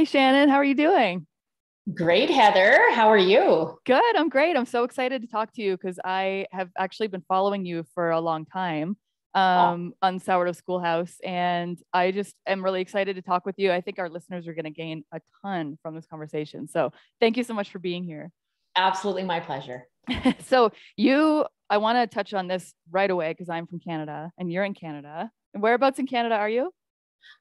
Hey, Shannon, how are you doing? Great, Heather. How are you? Good. I'm great. I'm so excited to talk to you because I have actually been following you for a long time um, oh. on Sourdough Schoolhouse. And I just am really excited to talk with you. I think our listeners are going to gain a ton from this conversation. So thank you so much for being here. Absolutely my pleasure. so you, I want to touch on this right away because I'm from Canada and you're in Canada. And whereabouts in Canada are you?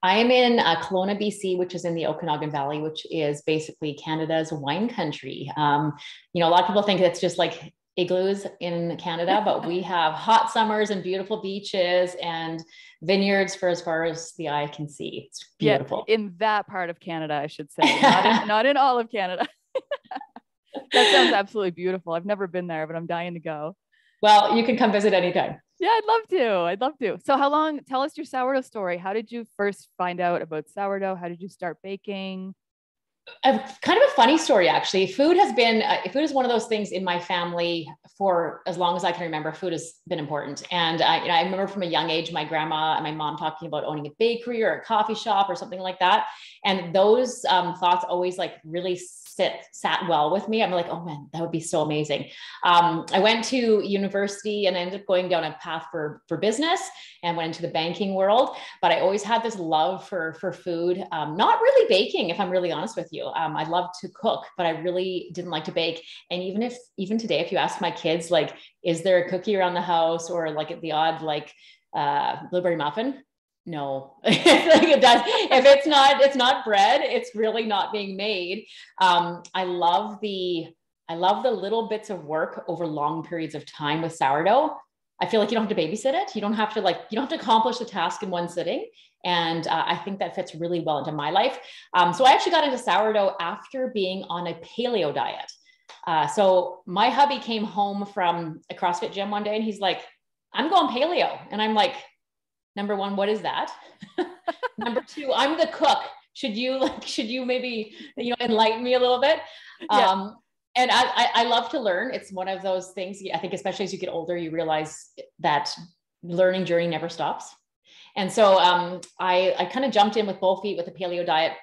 I am in uh, Kelowna, BC, which is in the Okanagan Valley, which is basically Canada's wine country. Um, you know, a lot of people think it's just like igloos in Canada, but we have hot summers and beautiful beaches and vineyards for as far as the eye can see. It's beautiful. Yeah, in that part of Canada, I should say, not in, not in all of Canada. that sounds absolutely beautiful. I've never been there, but I'm dying to go. Well, you can come visit anytime. Yeah, I'd love to. I'd love to. So, how long? Tell us your sourdough story. How did you first find out about sourdough? How did you start baking? a kind of a funny story actually food has been uh, food is one of those things in my family for as long as i can remember food has been important and I, you know, I remember from a young age my grandma and my mom talking about owning a bakery or a coffee shop or something like that and those um, thoughts always like really sit sat well with me i'm like oh man that would be so amazing um, i went to university and ended up going down a path for for business and went into the banking world but i always had this love for for food um, not really baking if i'm really honest with you. Um, I love to cook, but I really didn't like to bake. And even if, even today, if you ask my kids, like, is there a cookie around the house or like at the odd, like, uh, blueberry muffin? No, it does. If it's not, it's not bread. It's really not being made. Um, I love the, I love the little bits of work over long periods of time with sourdough. I feel like you don't have to babysit it. You don't have to like, you don't have to accomplish the task in one sitting. And uh, I think that fits really well into my life. Um, so I actually got into sourdough after being on a paleo diet. Uh, so my hubby came home from a CrossFit gym one day and he's like, I'm going paleo. And I'm like, number one, what is that? number two, I'm the cook. Should you like, should you maybe, you know, enlighten me a little bit? Yeah. Um, and I, I, I love to learn. It's one of those things. I think, especially as you get older, you realize that learning journey never stops. And so um, I, I kind of jumped in with both feet with the paleo diet.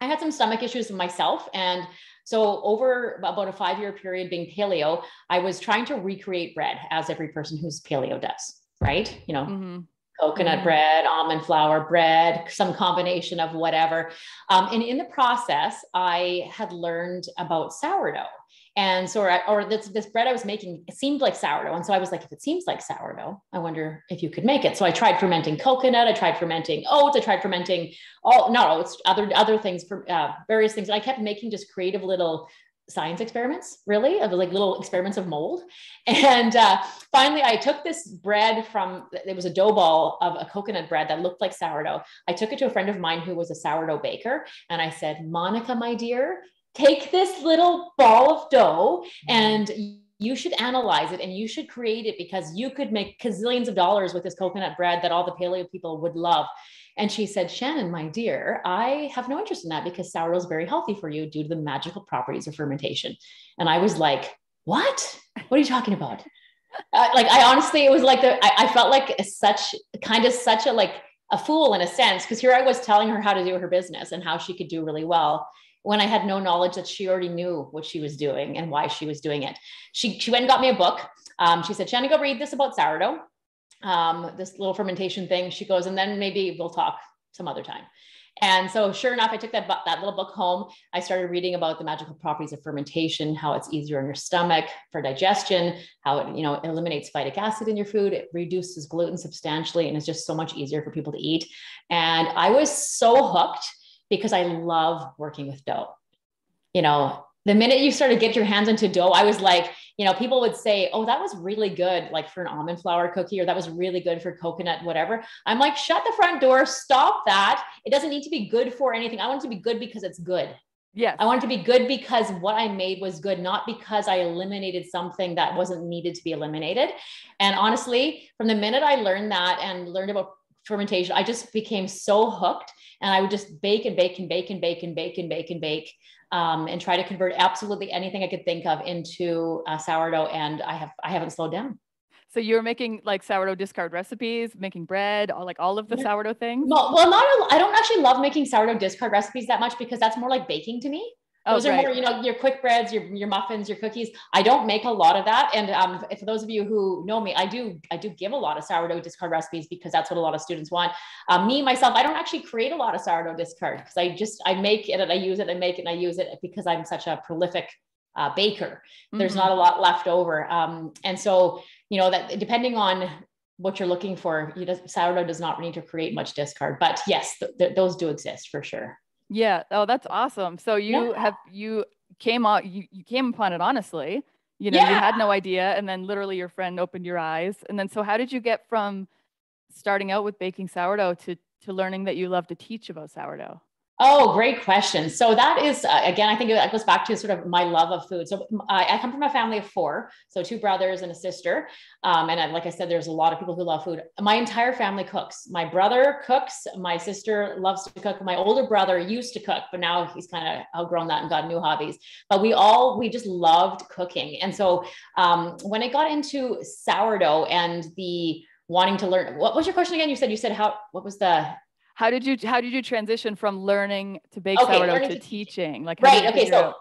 I had some stomach issues myself. And so over about a five year period being paleo, I was trying to recreate bread as every person who's paleo does, right? You know, mm-hmm. Coconut mm-hmm. bread, almond flour bread, some combination of whatever. Um, and in the process, I had learned about sourdough. And so, or, or this, this bread I was making, it seemed like sourdough. And so I was like, if it seems like sourdough, I wonder if you could make it. So I tried fermenting coconut. I tried fermenting oats. I tried fermenting all, not oats, other, other things for uh, various things. And I kept making just creative little science experiments, really, of like little experiments of mold. And uh, finally, I took this bread from, it was a dough ball of a coconut bread that looked like sourdough. I took it to a friend of mine who was a sourdough baker. And I said, Monica, my dear, take this little ball of dough and you should analyze it and you should create it because you could make gazillions of dollars with this coconut bread that all the paleo people would love. And she said, Shannon, my dear, I have no interest in that because sourdough is very healthy for you due to the magical properties of fermentation. And I was like, what? What are you talking about? Uh, like, I honestly, it was like the, I, I felt like such kind of such a like a fool in a sense because here I was telling her how to do her business and how she could do really well when I had no knowledge that she already knew what she was doing and why she was doing it. She, she went and got me a book. Um, she said, Shannon, go read this about sourdough, um, this little fermentation thing. She goes, and then maybe we'll talk some other time. And so, sure enough, I took that, that little book home. I started reading about the magical properties of fermentation, how it's easier on your stomach for digestion, how it, you know, eliminates phytic acid in your food, it reduces gluten substantially, and it's just so much easier for people to eat. And I was so hooked because I love working with dough. You know, the minute you started get your hands into dough, I was like, you know, people would say, "Oh, that was really good, like for an almond flour cookie, or that was really good for coconut, whatever." I'm like, shut the front door, stop that. It doesn't need to be good for anything. I want it to be good because it's good. Yeah. I want it to be good because what I made was good, not because I eliminated something that wasn't needed to be eliminated. And honestly, from the minute I learned that and learned about fermentation, I just became so hooked and I would just bake and bake and bake and bake and bake and bake and bake um, and try to convert absolutely anything I could think of into uh, sourdough. And I have I haven't slowed down. So you were making like sourdough discard recipes, making bread, all like all of the sourdough things. Well, well, not. A, I don't actually love making sourdough discard recipes that much because that's more like baking to me. Oh, those oh, are right. more, you know, your quick breads, your your muffins, your cookies. I don't make a lot of that. And um, for those of you who know me, I do I do give a lot of sourdough discard recipes because that's what a lot of students want. Um, me myself, I don't actually create a lot of sourdough discard because I just I make it and I use it, I make it and I use it because I'm such a prolific uh, baker. There's mm-hmm. not a lot left over, um, and so you know that depending on what you're looking for, you sourdough does not need to create much discard. But yes, th- th- those do exist for sure. Yeah. Oh, that's awesome. So you yeah. have you came out you, you came upon it honestly. You know, yeah. you had no idea and then literally your friend opened your eyes. And then so how did you get from starting out with baking sourdough to to learning that you love to teach about sourdough? Oh, great question. So that is uh, again, I think that goes back to sort of my love of food. So I, I come from a family of four, so two brothers and a sister. Um, and I, like I said, there's a lot of people who love food. My entire family cooks. My brother cooks. My sister loves to cook. My older brother used to cook, but now he's kind of outgrown that and got new hobbies. But we all we just loved cooking. And so um, when I got into sourdough and the wanting to learn, what was your question again? You said you said how what was the how did you how did you transition from learning to bake okay, sourdough to, to, teaching? Like right okay so out?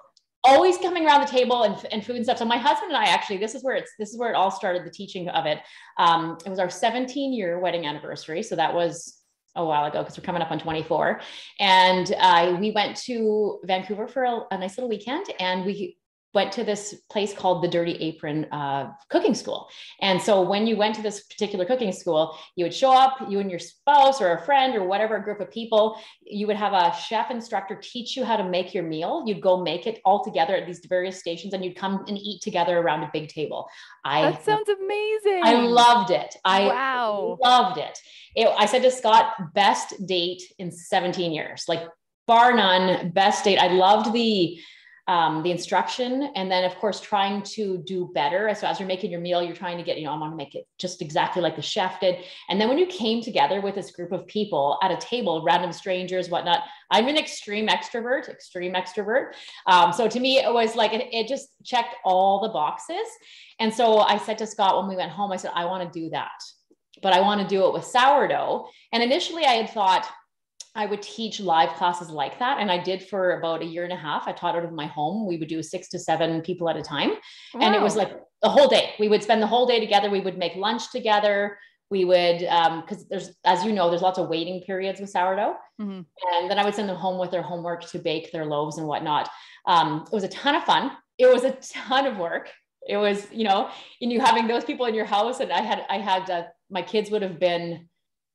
always coming around the table and, and food and stuff. So my husband and i actually this is where it's this is where it all started the teaching of it. Um, it was our 17 year wedding anniversary. So that was a while ago because we're coming up on 24 and uh, we went to vancouver for a, a nice little weekend and we went to this place called the Dirty Apron uh, Cooking School. And so when you went to this particular cooking school, you would show up, you and your spouse or a friend or whatever group of people, you would have a chef instructor teach you how to make your meal. You'd go make it all together at these various stations and you'd come and eat together around a big table. I That sounds amazing. I loved it. I wow. loved it. it. I said to Scott, best date in 17 years. Like bar none, best date. I loved the um, the instruction and then of course trying to do better. So as you're making your meal you're trying to get you know i want to make it just exactly like the chef did. And then when you came together with this group of people at a table random strangers whatnot i'm an extreme extrovert extreme extrovert. Um, so to me it was like it, it just checked all the boxes. And so i said to scott when we went home i said i want to do that but i want to do it with sourdough. And initially i had thought I would teach live classes like that. And I did for about a year and a half. I taught out of my home. We would do six to seven people at a time. Wow. And it was like the whole day. We would spend the whole day together. We would make lunch together. We would, because um, there's, as you know, there's lots of waiting periods with sourdough. Mm-hmm. And then I would send them home with their homework to bake their loaves and whatnot. Um, it was a ton of fun. It was a ton of work. It was, you know, and you having those people in your house. And I had, I had, uh, my kids would have been,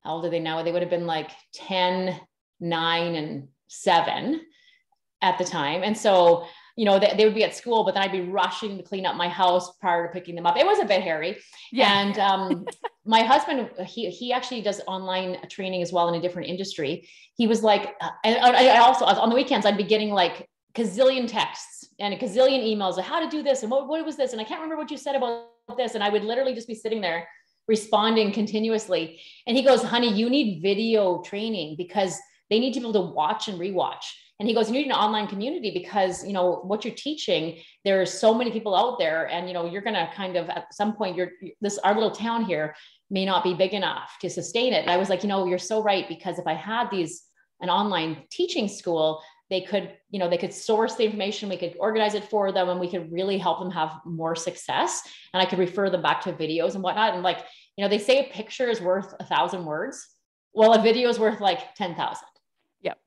how old are they now? They would have been like 10, nine and seven at the time. And so, you know, they, they, would be at school, but then I'd be rushing to clean up my house prior to picking them up. It was a bit hairy. Yeah. And um, my husband, he, he actually does online training as well in a different industry. He was like, and I also, on the weekends, I'd be getting like gazillion texts and a gazillion emails of how to do this and what, what was this? And I can't remember what you said about this. And I would literally just be sitting there responding continuously. And he goes, honey, you need video training because they need to be able to watch and rewatch. And he goes, you need an online community because, you know, what you're teaching, there are so many people out there and, you know, you're going to kind of, at some point, you're this, our little town here may not be big enough to sustain it. And I was like, you know, you're so right. Because if I had these, an online teaching school, they could, you know, they could source the information, we could organize it for them, and we could really help them have more success. And I could refer them back to videos and whatnot. And like, you know, they say a picture is worth a thousand words. Well, a video is worth like 10,000 Yep.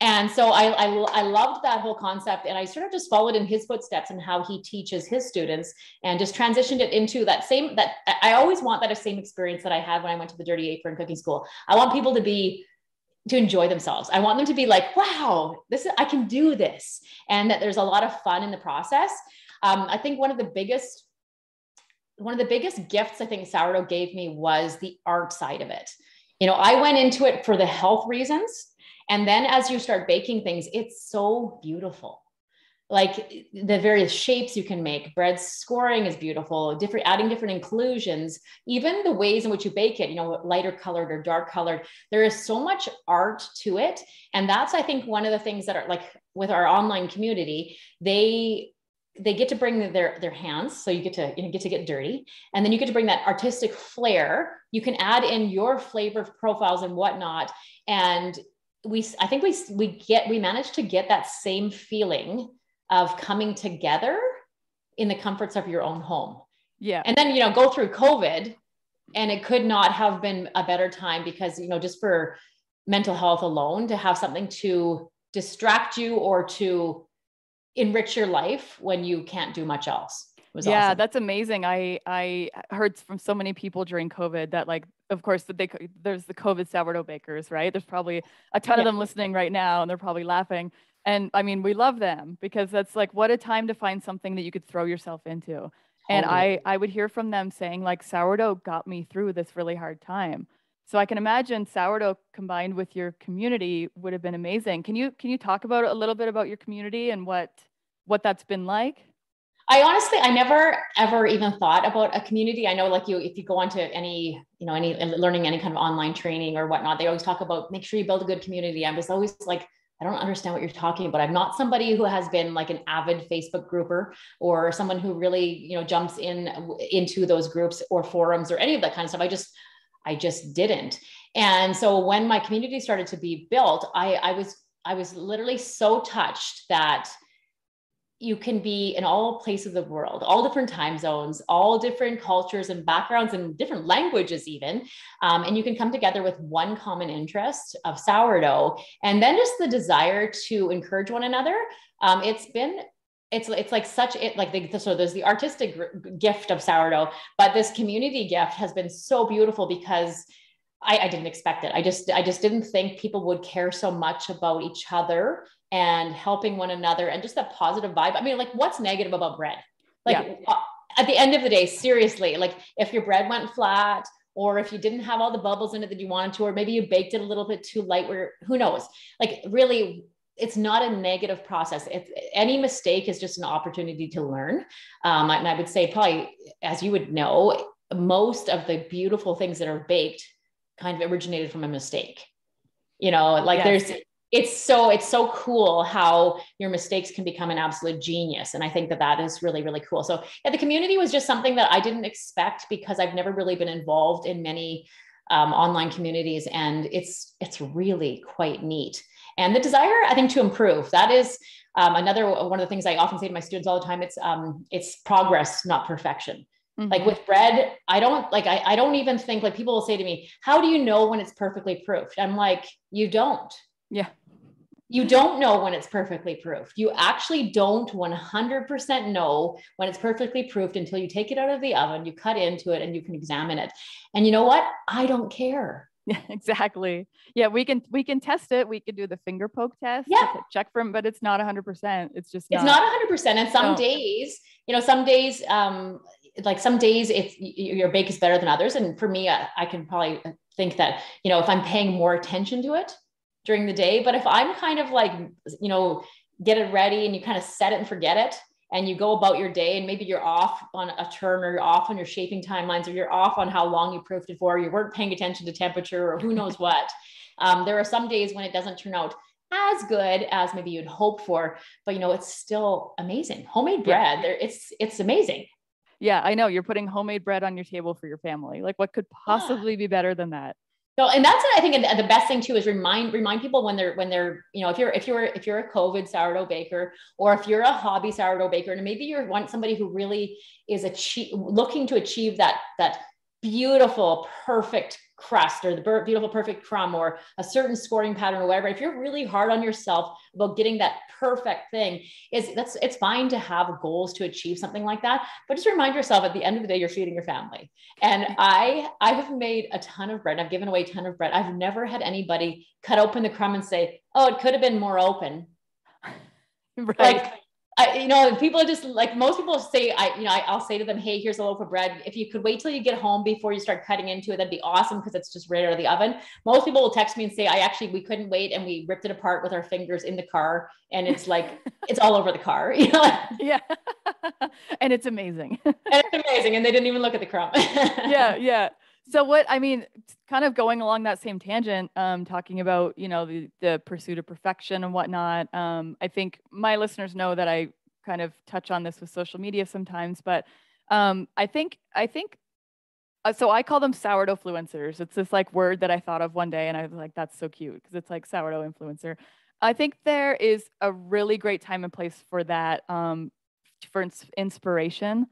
and so I, I, I loved that whole concept and i sort of just followed in his footsteps and how he teaches his students and just transitioned it into that same that i always want that same experience that i had when i went to the dirty apron cooking school i want people to be to enjoy themselves i want them to be like wow this is i can do this and that there's a lot of fun in the process um, i think one of the biggest one of the biggest gifts i think sourdough gave me was the art side of it you know i went into it for the health reasons and then as you start baking things, it's so beautiful. Like the various shapes you can make, bread scoring is beautiful, different adding different inclusions, even the ways in which you bake it, you know, lighter colored or dark colored. There is so much art to it. And that's, I think, one of the things that are like with our online community, they they get to bring their their hands so you get to you know get to get dirty. And then you get to bring that artistic flair. You can add in your flavor profiles and whatnot. And we i think we we get we managed to get that same feeling of coming together in the comforts of your own home. Yeah. And then you know go through covid and it could not have been a better time because you know just for mental health alone to have something to distract you or to enrich your life when you can't do much else. yeah, awesome. that's amazing. I I heard from so many people during COVID that like, of course, that they there's the COVID sourdough bakers, right? There's probably a ton yeah. of them listening right now, and they're probably laughing. And I mean, we love them because that's like what a time to find something that you could throw yourself into. And I I would hear from them saying like sourdough got me through this really hard time. So I can imagine sourdough combined with your community would have been amazing. Can you can you talk about a little bit about your community and what what that's been like? I honestly, I never ever even thought about a community. I know, like you, if you go onto any, you know, any learning any kind of online training or whatnot, they always talk about make sure you build a good community. I was always like, I don't understand what you're talking about. I'm not somebody who has been like an avid Facebook grouper or someone who really, you know, jumps in into those groups or forums or any of that kind of stuff. I just, I just didn't. And so when my community started to be built, I, I was, I was literally so touched that you can be in all places of the world, all different time zones, all different cultures and backgrounds and different languages, even. Um, and you can come together with one common interest of sourdough and then just the desire to encourage one another. Um, it's been it's it's like such it like the, so there's the artistic gift of sourdough but this community gift has been so beautiful because I, I, didn't expect it. I just I just didn't think people would care so much about each other and helping one another and just that positive vibe. I mean, like what's negative about bread? Like yeah. Uh, at the end of the day, seriously, like if your bread went flat or if you didn't have all the bubbles in it that you wanted to, or maybe you baked it a little bit too light, where who knows? Like really, it's not a negative process. If any mistake is just an opportunity to learn. Um, and I would say probably, as you would know, most of the beautiful things that are baked kind of originated from a mistake. You know, like yes. there's it's so it's so cool how your mistakes can become an absolute genius and i think that that is really really cool so yeah the community was just something that i didn't expect because i've never really been involved in many um, online communities and it's it's really quite neat and the desire i think to improve that is um, another one of the things i often say to my students all the time it's um, it's progress not perfection Mm-hmm. Like with bread, I don't like, I, I don't even think like people will say to me, how do you know when it's perfectly proofed? I'm like, you don't. Yeah. You don't know when it's perfectly proofed. You actually don't 100% know when it's perfectly proofed until you take it out of the oven, you cut into it, and you can examine it. And you know what? I don't care. Yeah, exactly. Yeah, we can we can test it. We can do the finger poke test. Yeah. check from, but it's not 100%. It's just not, it's not 100%. And some no. days, you know, some days um like some days it's your bake is better than others and for me I, I can probably think that you know if i'm paying more attention to it during the day but if i'm kind of like you know get it ready and you kind of set it and forget it and you go about your day and maybe you're off on a turn or you're off on your shaping timelines or you're off on how long you proofed it for you weren't paying attention to temperature or who knows what um, there are some days when it doesn't turn out as good as maybe you'd hope for but you know it's still amazing homemade bread yeah. there it's it's amazing yeah, I know you're putting homemade bread on your table for your family. Like what could possibly yeah. be better than that? No, and that's I think the best thing too is remind remind people when they're when they're you know if you're if you're if you're a COVID sourdough baker or if you're a hobby sourdough baker and maybe you're want somebody who really is achieve, looking to achieve that that beautiful perfect crust or the beautiful perfect crumb or a certain scoring pattern or whatever if you're really hard on yourself about getting that perfect thing is that's it's fine to have goals to achieve something like that but just remind yourself at the end of the day you're feeding your family. And i i have made a ton of bread. I've given away a ton of bread. I've never had anybody cut open the crumb and say oh it could have been more open. Right. like I, you know, people are just like most people say, I, you know, I, will say to them, Hey, here's a loaf of bread. If you could wait till you get home before you start cutting into it, that'd be awesome. Cause it's just right out of the oven. Most people will text me and say, I actually, we couldn't wait. And we ripped it apart with our fingers in the car. And it's like, it's all over the car. You know? Yeah. and it's amazing. and it's amazing. And they didn't even look at the crumb. yeah. Yeah. So what I mean, kind of going along that same tangent, um, talking about you know the the pursuit of perfection and whatnot. Um, I think my listeners know that I kind of touch on this with social media sometimes, but um, I think I think uh, so. I call them sourdough influencers. It's this like word that I thought of one day, and I was like, "That's so cute" because it's like sourdough influencer. I think there is a really great time and place for that, um, for ins- inspiration,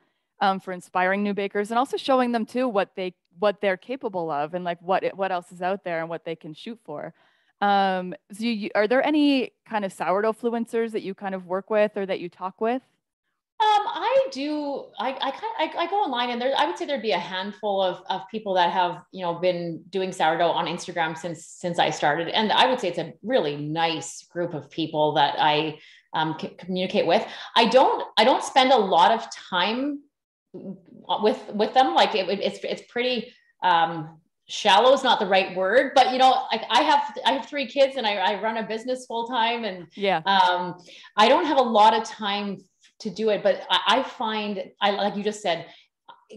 um, for inspiring new bakers, and also showing them too what they what they're capable of, and like what it, what else is out there and what they can shoot for. Um, so you, are there any kind of sourdough influencers that you kind of work with or that you talk with? Um, I do. I I, kind I, I go online and there. I would say there'd be a handful of of people that have you know been doing sourdough on Instagram since since I started, and I would say it's a really nice group of people that I um, communicate with. I don't I don't spend a lot of time with with them. Like it, it's it's pretty. Um, shallow is not the right word but you know like i have i have three kids and i, I run a business full time and yeah um i don't have a lot of time to do it. But I, I find, I like you just said,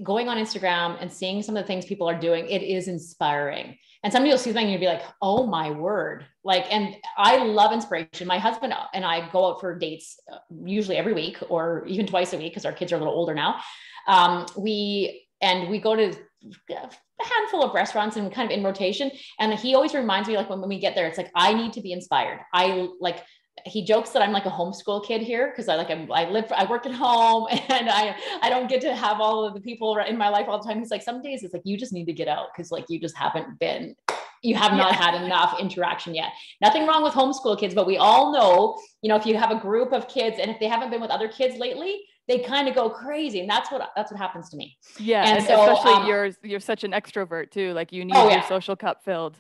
going on Instagram and seeing some of the things people are doing, it is inspiring. And somebody will see something and you'll be like, oh my word. Like, and I love inspiration. My husband and I go out for dates uh, usually every week or even twice a week because our kids are a little older now. Um, we, and we go to a handful of restaurants and kind of in rotation. And he always reminds me, like when, when we get there, it's like, I need to be inspired. I like, he jokes that I'm like a homeschool kid here because I like I'm, I live I work at home and I I don't get to have all of the people in my life all the time. He's like some days it's like you just need to get out because like you just haven't been you have not had enough interaction yet. Nothing wrong with homeschool kids, but we all know, you know, if you have a group of kids and if they haven't been with other kids lately, they kind of go crazy, and that's what that's what happens to me. Yeah, and, and so, especially um, you're you're such an extrovert too. Like you need oh, yeah. your social cup filled.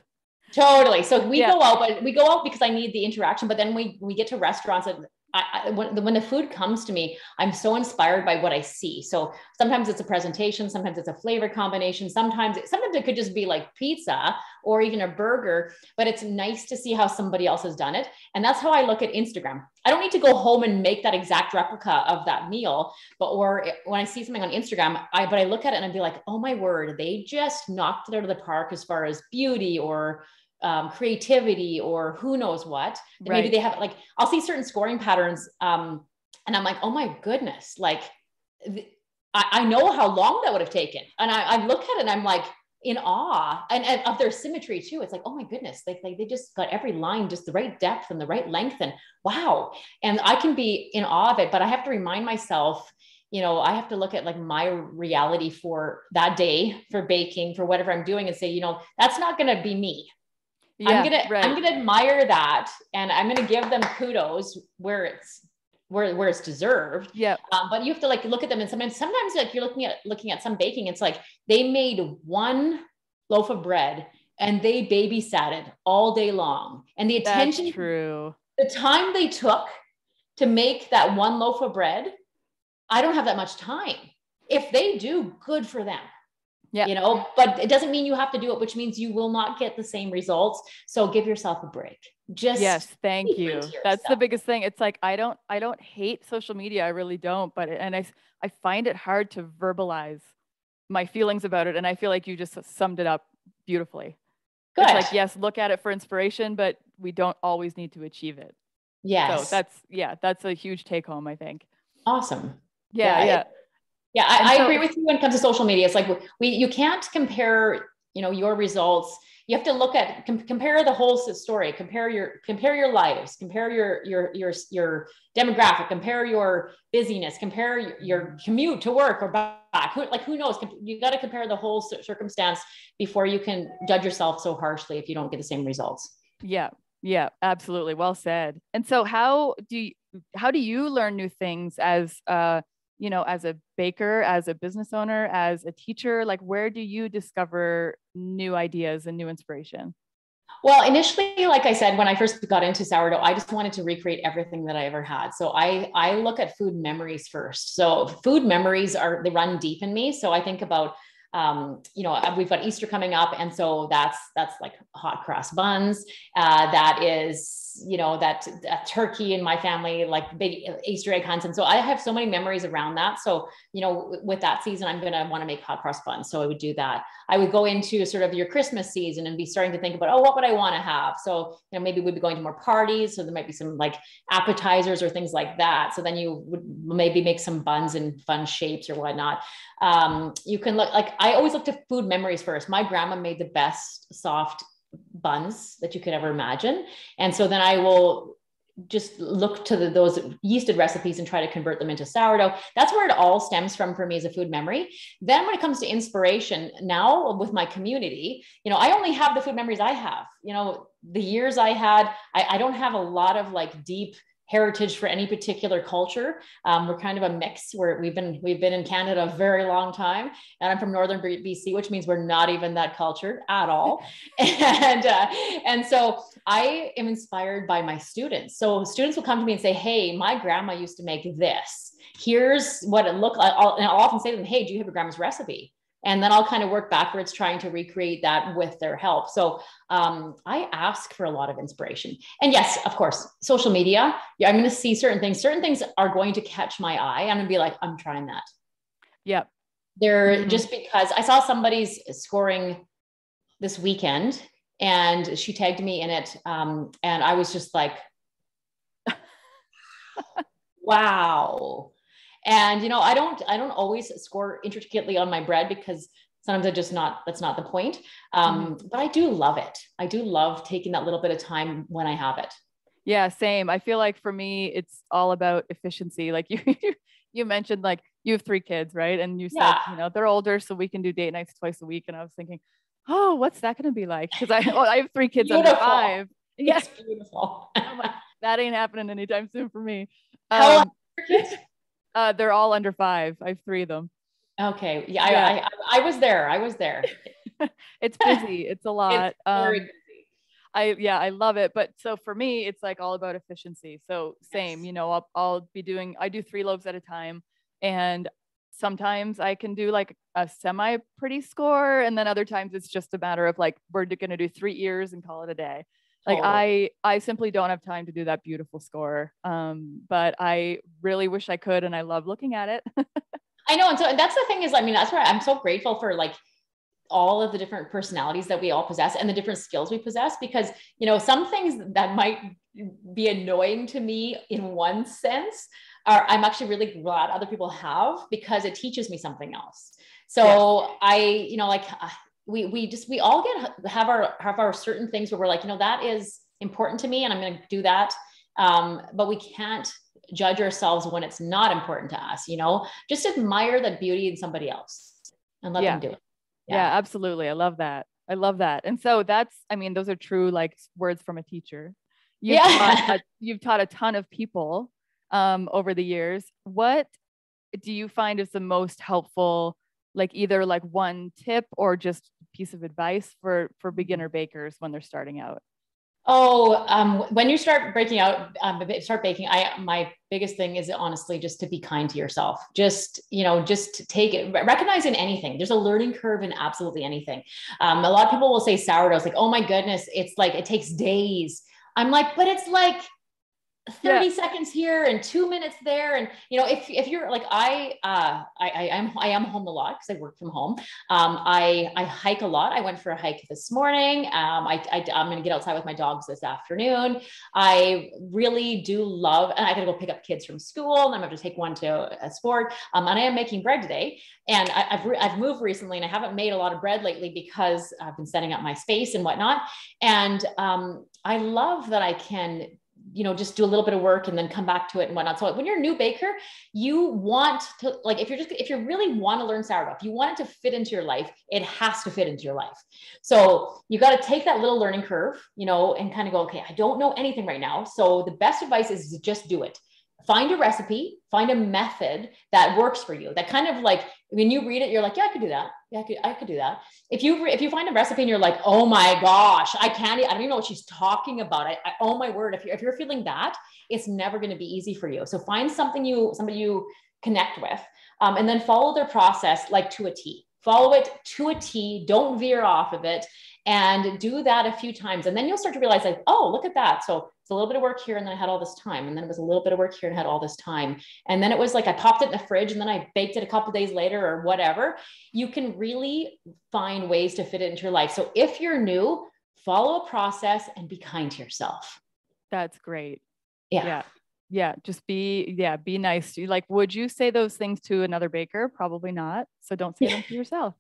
Totally. So we yeah. go out, but we go out because I need the interaction. But then we we get to restaurants and I, I, when, when the food comes to me, I'm so inspired by what I see. So sometimes it's a presentation, sometimes it's a flavor combination, sometimes it, sometimes it could just be like pizza or even a burger. But it's nice to see how somebody else has done it, and that's how I look at Instagram. I don't need to go home and make that exact replica of that meal, but or when I see something on Instagram, I but I look at it and I'd be like, oh my word, they just knocked it out of the park as far as beauty or um, creativity or who knows what. Right. Maybe they have like, I'll see certain scoring patterns. Um, and I'm like, oh my goodness, like th- I, I, know how long that would have taken. And I, I look at it and I'm like in awe and, and, of their symmetry too. It's like, oh my goodness, they, they, they just got every line, just the right depth and the right length and wow. And I can be in awe of it, but I have to remind myself you know, I have to look at like my reality for that day for baking, for whatever I'm doing and say, you know, that's not going to be me yeah, I'm gonna right. I'm gonna admire that and I'm gonna give them kudos where it's where where it's deserved. Yeah. Um, but you have to like look at them and sometimes sometimes like you're looking at looking at some baking, it's like they made one loaf of bread and they babysat it all day long. And the attention That's true. The time they took to make that one loaf of bread, I don't have that much time. If they do, good for them. Yeah. You know, but it doesn't mean you have to do it, which means you will not get the same results. So give yourself a break. Just Yes, thank you. That's the biggest thing. It's like I don't I don't hate social media. I really don't, but and I I find it hard to verbalize my feelings about it and I feel like you just summed it up beautifully. Good. It's like yes, look at it for inspiration, but we don't always need to achieve it. Yes. So that's yeah, that's a huge take home, I think. Awesome. Yeah, yeah. yeah. Yeah, I, so, I, agree with you when it comes to social media. It's like we you can't compare, you know, your results. You have to look at com- compare the whole story, compare your compare your lives, compare your your your your demographic, compare your busyness, compare your, your commute to work or back. Who, like who knows? You got to compare the whole circumstance before you can judge yourself so harshly if you don't get the same results. Yeah, yeah, absolutely. Well said. And so, how do you how do you learn new things as uh you know, as a baker, as a business owner, as a teacher? Like, where do you discover new ideas and new inspiration? Well, initially, like I said, when I first got into sourdough, I just wanted to recreate everything that I ever had. So I I look at food memories first. So food memories are they run deep in me. So I think about um, you know, we've got Easter coming up, and so that's that's like hot cross buns. Uh, that is, you know, that, turkey in my family, like big Easter egg hunts, and so I have so many memories around that. So, you know, with that season, I'm gonna want to make hot cross buns, so I would do that. I would go into sort of your Christmas season and be starting to think about, oh, what would I want to have? So, you know, maybe we'd be going to more parties, so there might be some like appetizers or things like that. So then you would maybe make some buns in fun shapes or whatnot. Um, you can look like I always look to food memories first. My grandma made the best soft buns that you could ever imagine. And so then I will just look to the, those yeasted recipes and try to convert them into sourdough. That's where it all stems from for me as a food memory. Then when it comes to inspiration, now with my community, you know, I only have the food memories I have. You know, the years I had, I, I don't have a lot of like deep heritage for any particular culture. Um, we're kind of a mix where we've been we've been in Canada a very long time, and I'm from northern BC, which means we're not even that cultured at all. and uh, and so I am inspired by my students. So students will come to me and say, "Hey, my grandma used to make this. Here's what it looked like." I'll, and I'll often say to them, "Hey, do you have a grandma's recipe?" And then I'll kind of work backwards trying to recreate that with their help. So um, I ask for a lot of inspiration. And yes, of course, social media. Yeah, I'm going to see certain things. Certain things are going to catch my eye. I'm going to be like, I'm trying that. Yep. They're mm-hmm. just because I saw somebody's scoring this weekend and she tagged me in it. Um, and I was just like, wow and you know, I don't I don't always score intricately on my bread because sometimes I just not that's not the point. Um, mm-hmm. But I do love it. I do love taking that little bit of time when I have it. Yeah, same. I feel like for me, it's all about efficiency. Like you, you mentioned, like you have three kids, right? And you said, yeah. you know, they're older, so we can do date nights twice a week. And I was thinking, oh, what's that going to be like? Because I, well, I have three kids under five. Yes, yeah. beautiful. that ain't happening anytime soon for me. How um, kids? Uh, they're all under five. I have three of them. Okay. Yeah, yeah. I, I, I, was there. I was there. it's busy. It's a lot. It's very um, busy. I yeah, I love it. But so for me, it's like all about efficiency. So same, yes. you know, I'll, I'll be doing I do three loaves at a time, and sometimes I can do like a semi pretty score, and then other times it's just a matter of like we're gonna do three ears and call it a day like i i simply don't have time to do that beautiful score um but i really wish i could and i love looking at it. I know and so that's the thing is i mean that's why i'm so grateful for like all of the different personalities that we all possess and the different skills we possess because you know some things that might be annoying to me in one sense are i'm actually really glad other people have because it teaches me something else. So yes. i you know like we we just we all get have our have our certain things where we're like you know that is important to me and i'm going to do that. Um, but we can't judge ourselves when it's not important to us you know? Just admire the beauty in somebody else and let yeah. them do it. Yeah. yeah absolutely. I love that. I love that. And so that's i mean those are true like words from a teacher. You've, yeah. taught, a, you've taught a ton of people um, over the years. What do you find is the most helpful like either like one tip or just a piece of advice for for mm-hmm. beginner bakers when they're starting out? Oh, um, when you start breaking out, um, start baking. I my biggest thing is honestly just to be kind to yourself. Just you know, just take it. Recognize in anything. There's a learning curve in absolutely anything. Um, a lot of people will say sourdough. It's like, oh my goodness, it's like it takes days. I'm like, but it's like 30 yeah. seconds here and two minutes there. And you know if, if you're like i uh i i am i am home a lot because i work from home. Um i i hike a lot. I went for a hike this morning. Um i, I i'm to get outside with my dogs this afternoon. I really do love and i gotta go pick up kids from school and i'm to take one to a sport. Um and i am making bread today. And I, have re- I've moved recently and I haven't made a lot of bread lately because I've been setting up my space and whatnot. And um, I love that I can you know just do a little bit of work and then come back to it and whatnot. So when you're a new baker you want to like if you're just if you really want to learn sourdough if you want it to fit into your life it has to fit into your life. So you got to take that little learning curve you know and kind of go okay i don't know anything right now so the best advice is just do it find a recipe, find a method that works for you. That kind of like when you read it, you're like, yeah, I could do that. Yeah, I could, I could do that. If you if you find a recipe and you're like, oh my gosh, I can't, I don't even know what she's talking about. I, I oh my word, if you're if you're feeling that, it's never going to be easy for you. So find something you somebody you connect with, um, and then follow their process like to a T follow it to a T, don't veer off of it, and do that a few times. And then you'll start to realize, like, oh, look at that. So it's a little bit of work here, and then I had all this time. And then it was a little bit of work here and had all this time. And then it was like I popped it in the fridge and then I baked it a couple days later or whatever. You can really find ways to fit it into your life. So if you're new, follow a process and be kind to yourself. That's great. Yeah. Yeah yeah just be yeah be nice to you like would you say those things to another baker probably not so don't say them to yourself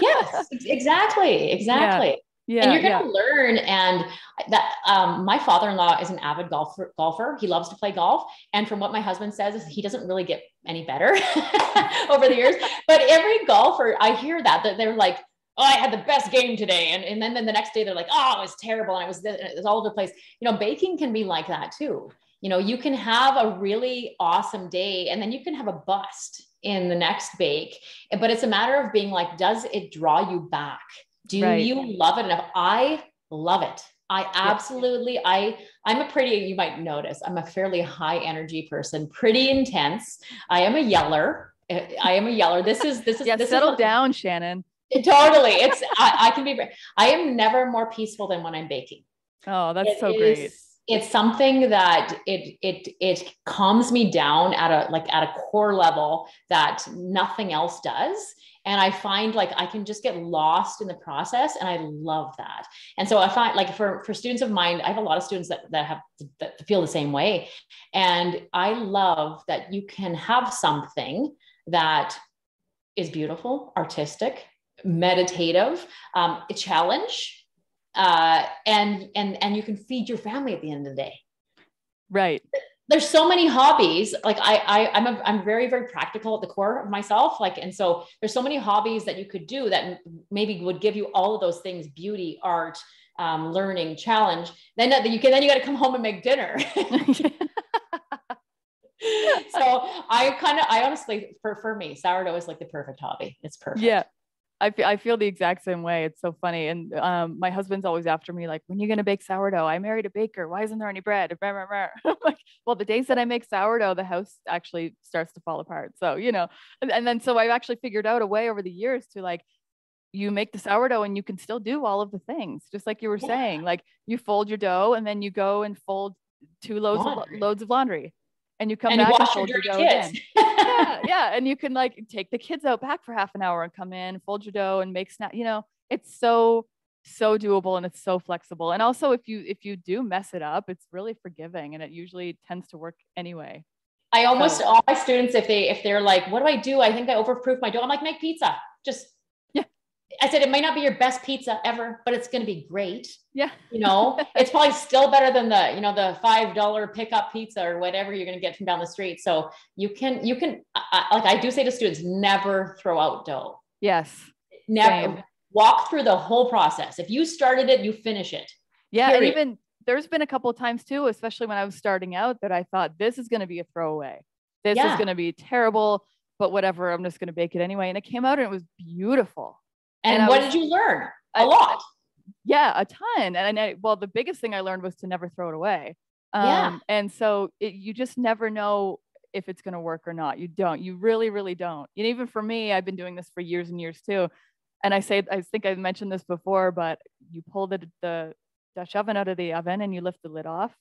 yes exactly exactly yeah. And you're going to yeah. learn and that um, my father-in-law is an avid golfer golfer he loves to play golf and from what my husband says he doesn't really get any better over the years but every golfer i hear that that they're like oh, I had the best game today. And, and then, then the next day they're like, oh, it was terrible. And I was, it was all over the place. You know, baking can be like that too you know you can have a really awesome day and then you can have a bust in the next bake but it's a matter of being like does it draw you back do right. you love it enough? I love it. I absolutely i i'm a pretty you might notice i'm a fairly high energy person pretty intense. I am a yeller. Eh, I am a yeller. This is this is yeah this settle is, down shannon. Eh, totally. It's I, I, can be i am never more peaceful than when i'm baking. Oh that's it so great. it's something that it it it calms me down at a like at a core level that nothing else does and i find like i can just get lost in the process and i love that. And so i find like for for students of mine i have a lot of students that that have that feel the same way. And i love that you can have something that is beautiful artistic meditative um, a challenge uh, and and and you can feed your family at the end of the day. Right there's so many hobbies like i, I i'm a, i'm very very practical at the core of myself like and so there's so many hobbies that you could do that maybe would give you all of those things beauty art um, learning challenge then that you can then you got to come home and make dinner. So i kind of i honestly for for me sourdough is like the perfect hobby. It's perfect. Yeah I feel, I feel the exact same way. It's so funny. And um, my husband's always after me, like, when are you going to bake sourdough? I married a baker. Why isn't there any bread? like, well, the days that I make sourdough, the house actually starts to fall apart. So, you know, and, and then so I've actually figured out a way over the years to like, you make the sourdough and you can still do all of the things, just like you were yeah. saying. Like, you fold your dough and then you go and fold two loads of loads of laundry and you come and back you and fold your, dough kids. again. yeah, yeah, and you can like take the kids out back for half an hour and come in, fold your dough, and make snap. You know, it's so so doable and it's so flexible. And also, if you if you do mess it up, it's really forgiving, and it usually tends to work anyway. I almost so, all my students, if they if they're like, "What do I do? I think I overproof my dough." I'm like, "Make pizza. Just I said it might not be your best pizza ever, but it's going to be great. Yeah. You know, it's probably still better than the, you know, the $5 pickup pizza or whatever you're going to get from down the street. So you can, you can, I, like I do say to students, never throw out dough. Yes. Never Same. walk through the whole process. If you started it, you finish it. Yeah. Period. And even there's been a couple of times too, especially when I was starting out that I thought this is going to be a throwaway. This yeah. is going to be terrible, but whatever, I'm just going to bake it anyway. And it came out and it was beautiful. And, and what was, did you learn? A I, lot. Yeah, a ton. And I, well, the biggest thing I learned was to never throw it away. Um, yeah. And so it, you just never know if it's going to work or not. You don't. You really, really don't. And even for me, I've been doing this for years and years too. And I say, I think I mentioned this before, but you pull the, the Dutch oven out of the oven and you lift the lid off.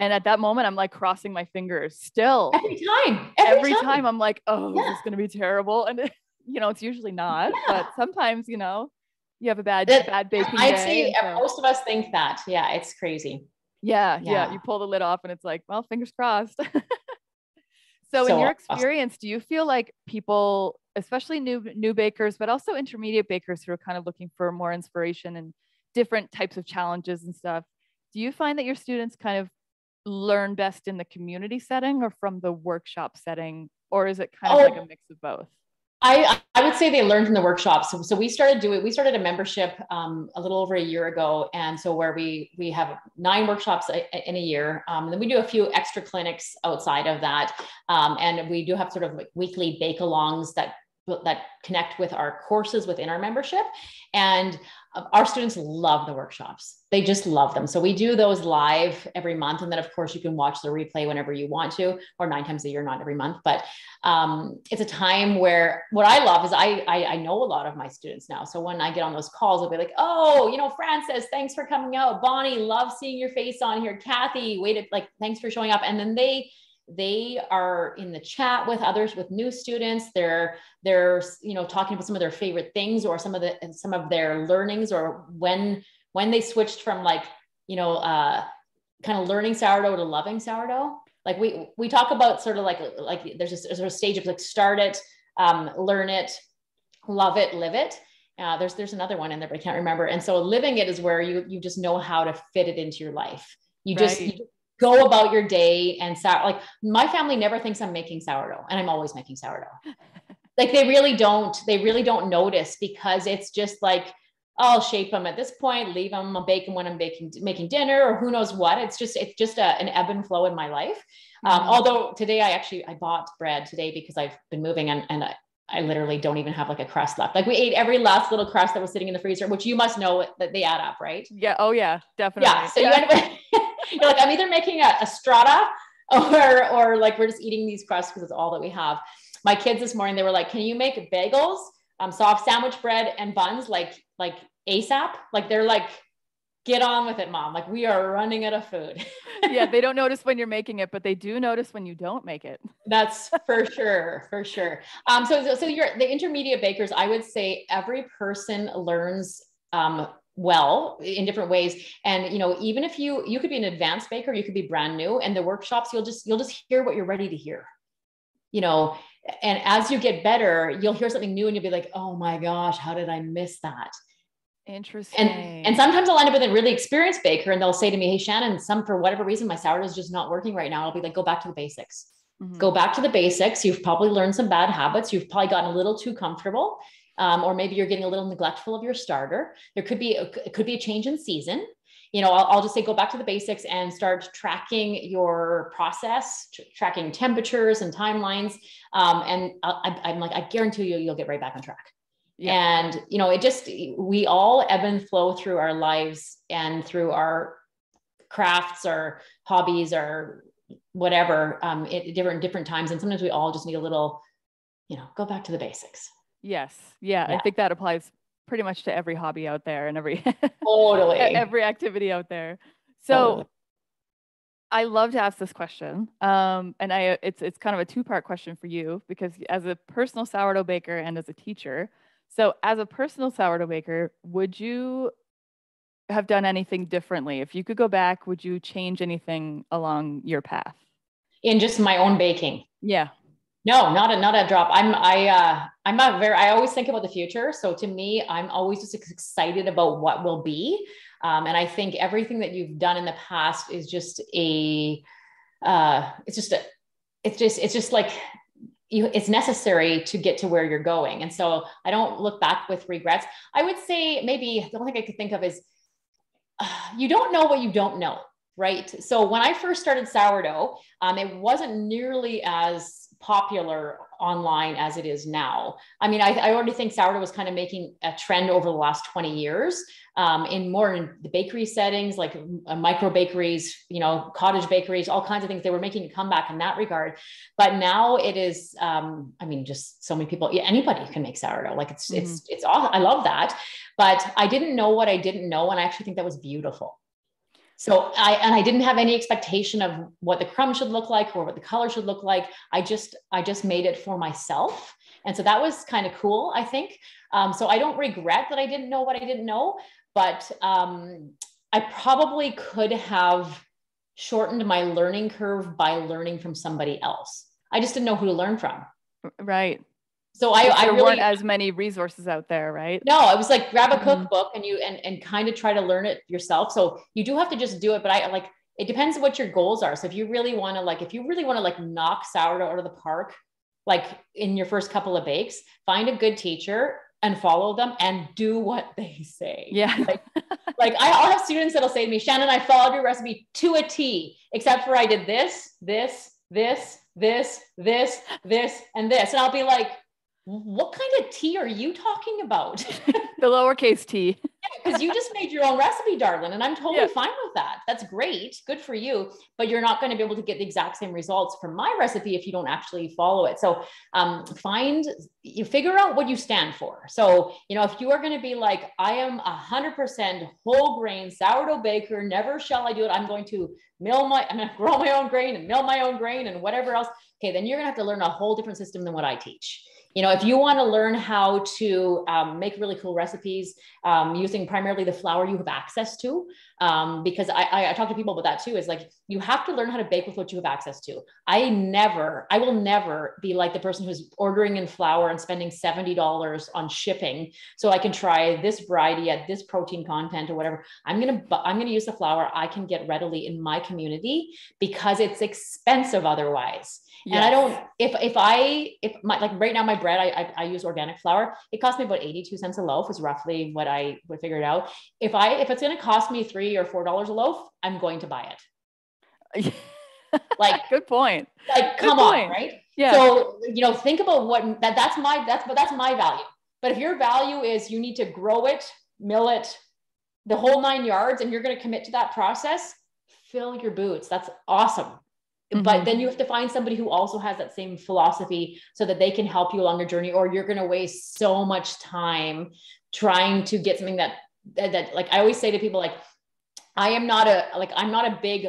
And at that moment, I'm like crossing my fingers still. Every time. Every, every time. time. I'm like, oh, yeah. this is going to be terrible. And you know, it's usually not, yeah. but sometimes, you know, you have a bad, that, bad baking I'd say so. most of us think that. Yeah, it's crazy. Yeah, yeah, yeah. You pull the lid off and it's like, well, fingers crossed. so, so, in your experience, do you feel like people, especially new new bakers, but also intermediate bakers who are kind of looking for more inspiration and different types of challenges and stuff, do you find that your students kind of learn best in the community setting or from the workshop setting, or is it kind of oh, like a mix of both? I, I would say they learned in the workshops. So, so we started doing, we started a membership um, a little over a year ago. And so where we, we have nine workshops a, in a year. Um, and then we do a few extra clinics outside of that. Um, and we do have sort of like weekly bake alongs that that connect with our courses within our membership and our students love the workshops. They just love them. So we do those live every month. And then, of course, you can watch the replay whenever you want to, or nine times a year, not every month. But um, it's a time where what I love is I, I, I know a lot of my students now. So when I get on those calls, I'll be like, oh, you know, Frances, thanks for coming out. Bonnie, love seeing your face on here. Kathy, waited like thanks for showing up. And then they they are in the chat with others with new students. They're they're you know talking about some of their favorite things or some of the some of their learnings or when when they switched from like you know uh kind of learning sourdough to loving sourdough. Like we we talk about sort of like like there's a, there's a stage of like start it um, learn it love it live it. Uh, there's there's another one in there but i can't remember. And so living it is where you you just know how to fit it into your life. You just, right. you go about your day and sour like my family never thinks i'm making sourdough and i'm always making sourdough like they really don't they really don't notice because it's just like I'll shape them at this point, leave them, I'll bake them when I'm baking, making dinner or who knows what. It's just, it's just a, an ebb and flow in my life. Um, mm-hmm. although today I actually, I bought bread today because I've been moving and, and I, I literally don't even have like a crust left. Like we ate every last little crust that was sitting in the freezer, which you must know that they add up, right? Yeah. Oh yeah, definitely. Yeah. So yeah. you end up, you're like, I'm either making a, a strata or, or like we're just eating these crusts because it's all that we have. My kids this morning, they were like, can you make bagels, um, soft sandwich bread and buns like, like ASAP? Like they're like, get on with it, mom. Like we are running out of food. yeah, they don't notice when you're making it, but they do notice when you don't make it. That's for sure, for sure. Um, so so you're the intermediate bakers. I would say every person learns um, well in different ways and you know even if you you could be an advanced baker you could be brand new and the workshops you'll just you'll just hear what you're ready to hear you know and as you get better you'll hear something new and you'll be like oh my gosh how did i miss that Interesting. And and sometimes I'll end up with a really experienced baker and they'll say to me, Hey Shannon, some for whatever reason, my sourdough is just not working right now. I'll be like, go back to the basics. Mm-hmm. Go back to the basics. You've probably learned some bad habits. You've probably gotten a little too comfortable. Um, or maybe you're getting a little neglectful of your starter. There could be a, it could be a change in season. You know, I'll, I'll just say go back to the basics and start tracking your process, tr- tracking temperatures and timelines. Um, and I, I'm like, I guarantee you, you'll get right back on track. Yeah. And, you know, it just, we all ebb and flow through our lives and through our crafts or hobbies or whatever um, at different, different times. And sometimes we all just need a little, you know, go back to the basics. Yes. Yeah, yeah. I think that applies pretty much to every hobby out there and every totally every activity out there. So totally. I love to ask this question, um, and I it's it's kind of a two part question for you because as a personal sourdough baker and as a teacher, so, as a personal sourdough baker, would you have done anything differently? If you could go back, would you change anything along your path? In just my own baking. Yeah. No, not a not a drop. I'm I uh I'm a very I always think about the future. So to me, I'm always just excited about what will be. Um, and I think everything that you've done in the past is just a uh it's just a it's just it's just like you, it's necessary to get to where you're going. And so I don't look back with regrets. I would say maybe the only thing I could think of is uh, you don't know what you don't know, right? So when I first started sourdough, um, it wasn't nearly as popular online as it is now. I mean, I, I already think sourdough was kind of making a trend over the last 20 years um, in more in the bakery settings, like uh, micro bakeries, you know, cottage bakeries, all kinds of things. They were making a comeback in that regard. But now it is, um, I mean, just so many people, yeah, anybody can make sourdough. Like it's, mm-hmm. it's, it's all, I love that. But I didn't know what I didn't know. And I actually think that was beautiful. So I and I didn't have any expectation of what the crumb should look like or what the color should look like. I just I just made it for myself, and so that was kind of cool. I think. Um, so I don't regret that I didn't know what I didn't know, but um, I probably could have shortened my learning curve by learning from somebody else. I just didn't know who to learn from. Right. So I, I really, weren't as many resources out there, right? No, I was like grab a mm-hmm. cookbook and you and and kind of try to learn it yourself. So you do have to just do it, but I like it depends what your goals are. So if you really want to like if you really want to like knock sourdough out of the park, like in your first couple of bakes, find a good teacher and follow them and do what they say. Yeah. Like, like I'll have students that'll say to me, Shannon, I followed your recipe to a T, except for I did this, this, this, this, this, this, and this. And I'll be like, what kind of tea are you talking about? the lowercase t. Because you just made your own recipe, darling, and I'm totally yeah. fine with that. That's great. Good for you. But you're not going to be able to get the exact same results from my recipe if you don't actually follow it. So um, find, you figure out what you stand for. So, you know, if you are going to be like, I am a hundred percent whole grain sourdough baker, never shall I do it. I'm going to mill my, I'm going to grow my own grain and mill my own grain and whatever else. Okay, then you're going to have to learn a whole different system than what I teach you know if you want to learn how to um, make really cool recipes um, using primarily the flour you have access to um, because I, I, I, talk to people about that too is like you have to learn how to bake with what you have access to. I never i will never be like the person who's ordering in flour and spending $70 on shipping so i can try this variety at this protein content or whatever. I'm gonna i'm gonna use the flour i can get readily in my community because it's expensive otherwise Yes. And I don't, if, if I, if my, like right now, my bread, I, I, I, use organic flour. It costs me about 82 cents a loaf is roughly what I would figure it out. If I, if it's going to cost me three or $4 a loaf, I'm going to buy it. like, good point. Like, come good on. Right. Yeah. So, you know, think about what that that's my, that's, but that's my value. But if your value is you need to grow it, mill it, the whole nine yards, and you're going to commit to that process, fill your boots. That's awesome. Mm-hmm. But then you have to find somebody who also has that same philosophy so that they can help you along your journey, or you're going to waste so much time trying to get something that, that, that, like I always say to people, like, I am not a, like, I'm not a big,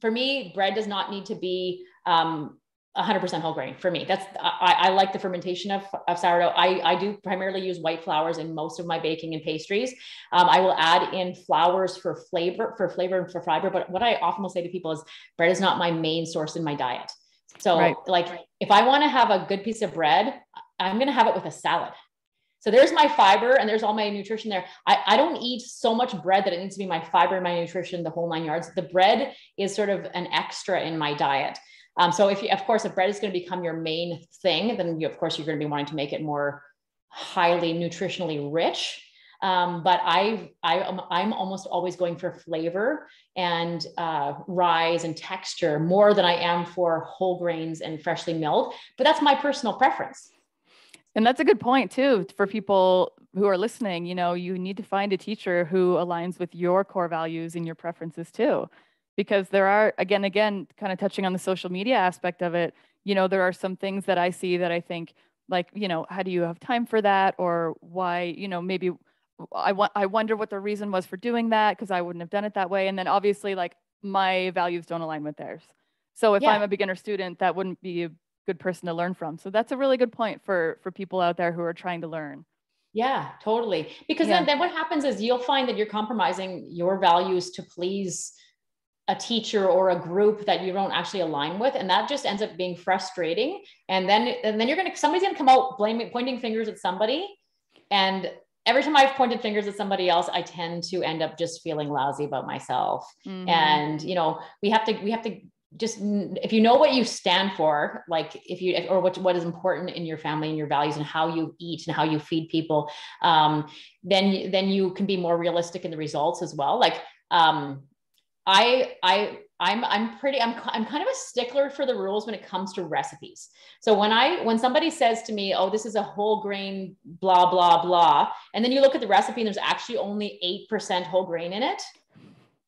for me, bread does not need to be um, 100% whole grain for me. That's I, I, like the fermentation of, of sourdough. I, I do primarily use white flours in most of my baking and pastries. Um, I will add in flours for flavor, for flavor and for fiber. But what I often will say to people is bread is not my main source in my diet. So right. like if I want to have a good piece of bread, I'm going to have it with a salad. So there's my fiber and there's all my nutrition there. I, I don't eat so much bread that it needs to be my fiber and my nutrition, the whole nine yards. The bread is sort of an extra in my diet. Um, so if you, of course, if bread is going to become your main thing, then you, of course, you're going to be wanting to make it more highly nutritionally rich. Um, but I, I, I'm almost always going for flavor and uh, rise and texture more than I am for whole grains and freshly milled. But that's my personal preference. And that's a good point too for people who are listening. You know, you need to find a teacher who aligns with your core values and your preferences too because there are again again kind of touching on the social media aspect of it you know there are some things that i see that i think like you know how do you have time for that? Or why you know maybe i want i wonder what the reason was for doing that because i wouldn't have done it that way. And then obviously like my values don't align with theirs. So if yeah. i'm a beginner student that wouldn't be a good person to learn from. So that's a really good point for for people out there who are trying to learn. Yeah totally. Because yeah. then, then what happens is you'll find that you're compromising your values to please a teacher or a group that you don't actually align with and that just ends up being frustrating. And then and then you're going to somebody's going to come out blaming pointing fingers at somebody. And every time i've pointed fingers at somebody else i tend to end up just feeling lousy about myself. Mm-hmm. and you know we have to we have to just if you know what you stand for like if you or what, what is important in your family and your values and how you eat and how you feed people um, then then you can be more realistic in the results as well. Like um, I I I'm I'm pretty I'm I'm kind of a stickler for the rules when it comes to recipes. So when I when somebody says to me, "Oh, this is a whole grain blah blah blah," and then you look at the recipe and there's actually only 8% whole grain in it,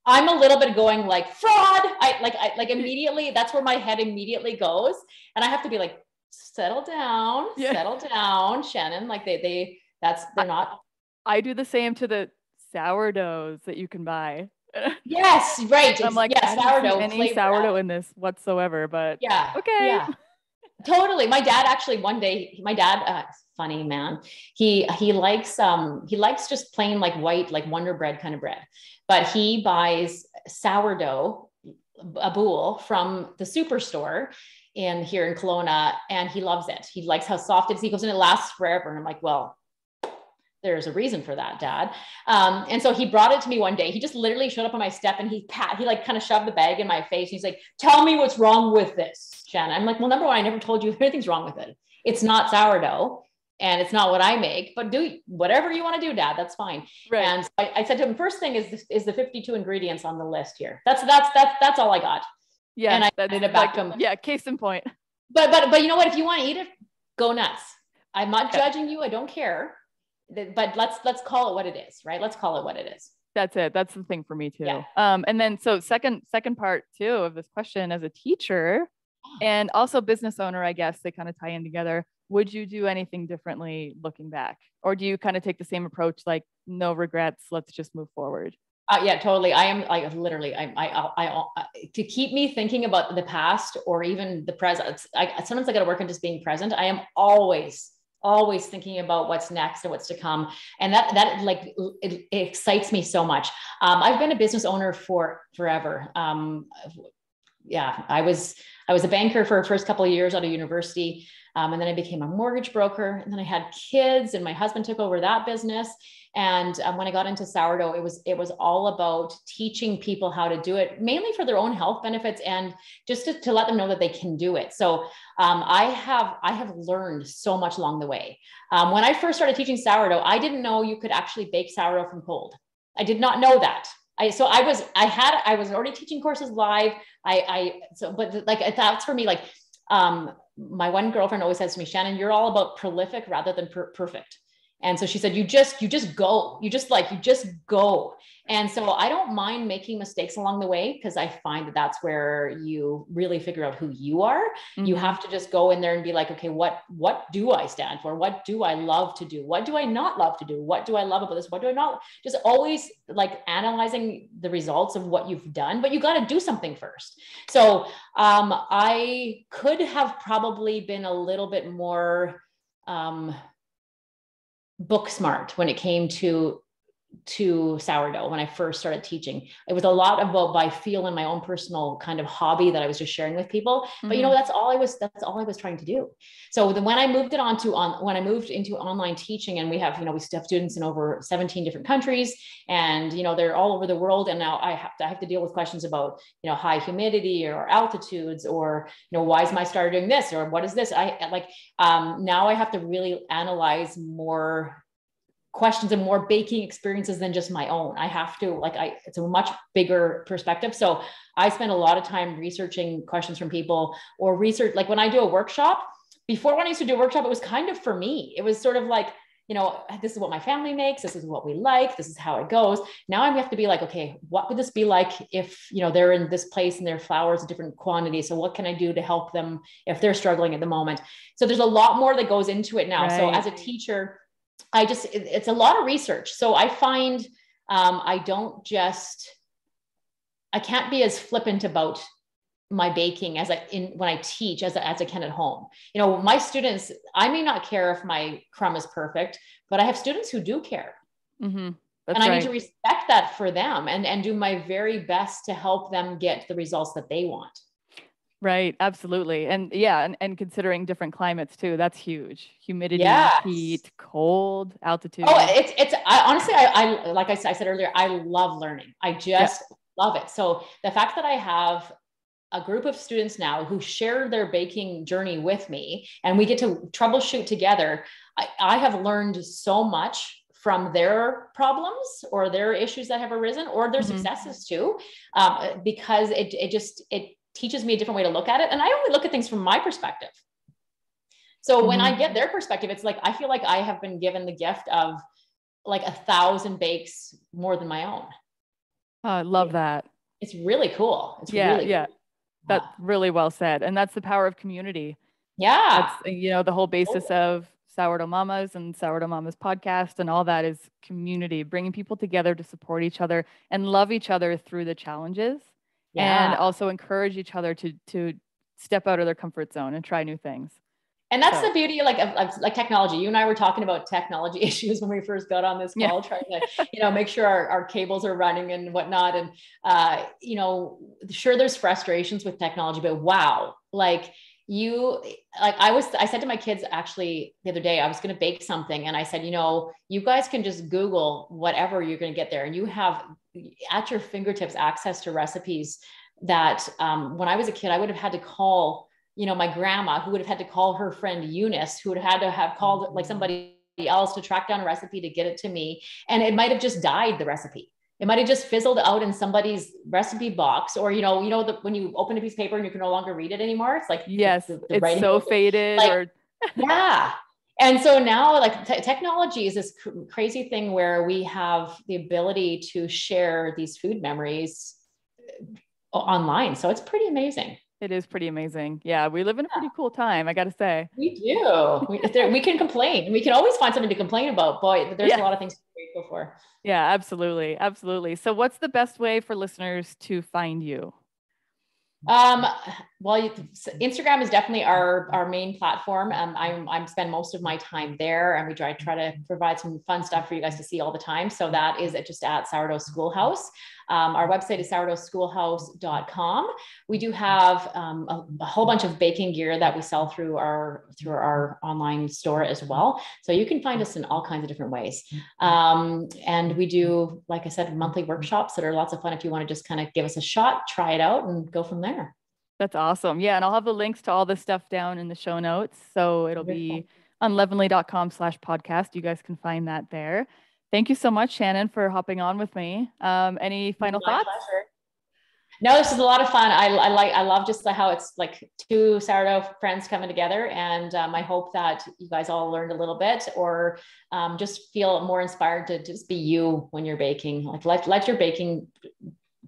I'm a little bit going like fraud. I like I like immediately that's where my head immediately goes and I have to be like settle down, yeah. settle down, Shannon, like they they that's they're not I do the same to the sourdoughs that you can buy yes, right. I'm like, yes, sourdough. Any sourdough in this whatsoever, but yeah, okay, yeah, totally. My dad actually one day, my dad, uh, funny man, he he likes um he likes just plain like white like Wonder Bread kind of bread, but he buys sourdough a boule from the superstore in here in Kelowna, and he loves it. He likes how soft it is. He goes, and it lasts forever. And I'm like, well, there's a reason for that, dad. Um, and so he brought it to me one day. He just literally showed up on my step and he pat, he like kind of shoved the bag in my face. He's like, tell me what's wrong with this, Shanna. I'm like, well, number one, I never told you anything's wrong with it. It's not sourdough and it's not what I make, but do whatever you want to do, dad, that's fine. Right. And so I, I, said to him, first thing is, is the 52 ingredients on the list here. That's, that's, that's, that's all I got. Yeah. And I did it back like, to him. Yeah. Case in point. But, but, but you know what, if you want to eat it, go nuts I'm not judging you. I don't care. But let's let's call it what it is, right? Let's call it what it is. That's it. That's the thing for me too. Yeah. Um, and then so second second part too of this question as a teacher and also business owner, I guess they kind of tie in together. Would you do anything differently looking back, or do you kind of take the same approach, like no regrets, let's just move forward? Uh, yeah, totally. I am like literally. I, I, I, I, uh, to keep me thinking about the past or even the present. I, sometimes I got to work on just being present. I am always, always thinking about what's next and what's to come, and that that like it, it excites me so much. Um, I've been a business owner for forever. Um, yeah, I was I was a banker for the first couple of years out of university. Um, and then I became a mortgage broker. And then I had kids, and my husband took over that business. And um, when I got into sourdough, it was it was all about teaching people how to do it, mainly for their own health benefits and just to, to let them know that they can do it. So um, I have I have learned so much along the way. Um, when I first started teaching sourdough, I didn't know you could actually bake sourdough from cold. I did not know that. I, so I was, I had, I was already teaching courses live. I, I, so, but like, that's for me, like, um, my one girlfriend always says to me, Shannon, you're all about prolific rather than per- perfect. And so she said, you just, you just go, you just like, you just go. And so I don't mind making mistakes along the way because I find that that's where you really figure out who you are. Mm-hmm. You have to just go in there and be like, okay, what, what do I stand for? What do I love to do? What do I not love to do? What do I love about this? What do I not? Just always like analyzing the results of what you've done, but you got to do something first. So um, I could have probably been a little bit more, um, book smart when it came to to sourdough when I first started teaching. It was a lot about by feel and my own personal kind of hobby that I was just sharing with people. Mm-hmm. But you know, mm-hmm. that's all I was that's all I was trying to do. So then when I moved it on to on when I moved into online teaching and we have, you know, we still have students in over 17 different countries and you know they're all over the world. And now I have to I have to deal with questions about, you know, high humidity or altitudes or you know, why is my starter doing this or what is this? I like um now I have to really analyze more questions and more baking experiences than just my own. I have to like I it's a much bigger perspective. So I spend a lot of time researching questions from people or research like when I do a workshop, before when I used to do a workshop, it was kind of for me. It was sort of like, you know, this is what my family makes, this is what we like, this is how it goes. Now I have to be like, okay, what would this be like if, you know, they're in this place and their flowers a different quantity. So what can I do to help them if they're struggling at the moment? So there's a lot more that goes into it now. Right. So as a teacher, I just, it, it's a lot of research. So I find um, I don't just, I can't be as flippant about my baking as I in when I teach as, as I can at home. You know, my students, I may not care if my crumb is perfect, but I have students who do care. Mm-hmm. and I right. need to respect that for them and, and do my very best to help them get the results that they want. Right, absolutely. And yeah, and, and considering different climates too, that's huge. Humidity, yes. heat, cold, altitude. Oh, it's it's I, honestly I, I like I, I said earlier, I love learning. I just yeah. love it. So the fact that I have a group of students now who share their baking journey with me and we get to troubleshoot together, I, I have learned so much from their problems or their issues that have arisen or their mm-hmm. successes too um, because it, it just it teaches me a different way to look at it. And I only look at things from my perspective. So mm-hmm. when I mm-hmm. get their perspective, it's like I feel like I have been given the gift of like a thousand bakes more than my own. Oh, I love that. It's really cool. It's yeah, really yeah. Cool. That's really well said. And that's the power of community. Yeah. That's, you know, the whole basis of Sourdough Mamas and Sourdough Mamas podcast and all that is community, bringing people together to support each other and love each other through the challenges yeah. and also encourage each other to to step out of their comfort zone and try new things and that's so. the beauty like, of, of, like technology you and i were talking about technology issues when we first got on this call yeah. trying to you know make sure our, our cables are running and whatnot and uh, you know sure there's frustrations with technology but wow like you like i was i said to my kids actually the other day i was going to bake something and i said you know you guys can just google whatever you're going to get there and you have at your fingertips access to recipes that um, when i was a kid i would have had to call you know my grandma who would have had to call her friend eunice who would have had to have called like somebody else to track down a recipe to get it to me. And it might have just died the recipe. It might have just fizzled out in somebody's recipe box or you know you know the, when you open a piece of paper and you can no longer read it anymore it's like yes the, the it's so faded like, or yeah and so now like t- technology is this cr- crazy thing where we have the ability to share these food memories uh, online so it's pretty amazing it is pretty amazing. Yeah, we live in a pretty cool time, I got to say. We do. We, there, we, can complain. We can always find something to complain about. Boy, there's yeah. a lot of things to be grateful for. Yeah, absolutely. Absolutely. So, what's the best way for listeners to find you? Um, well, you, Instagram is definitely our our main platform. Um, I'm I'm spend most of my time there, and we try try to provide some fun stuff for you guys to see all the time. So that is just at Sourdough Schoolhouse. Um, our website is sourdoughschoolhouse.com. We do have um, a, a, whole bunch of baking gear that we sell through our through our online store as well. So you can find us in all kinds of different ways. Um, and we do, like I said, monthly workshops that are lots of fun. If you want to just kind of give us a shot, try it out, and go from there. That's awesome. Yeah, and I'll have the links to all this stuff down in the show notes. So it'll be on leavenly.com slash podcast. You guys can find that there. Thank you so much, Shannon, for hopping on with me. Um, any final My thoughts? Pleasure. No, this is a lot of fun. I, I like, I love just the, how it's like two sourdough friends coming together. And um, I hope that you guys all learned a little bit or um, just feel more inspired to just be you when you're baking. Like let, let your baking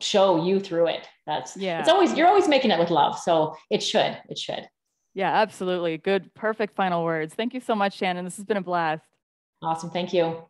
show you through it. That's, yeah, it's always, you're always making it with love. So it should, it should. Yeah, absolutely. Good, perfect final words. Thank you so much, Shannon. This has been a blast. Awesome. Thank you.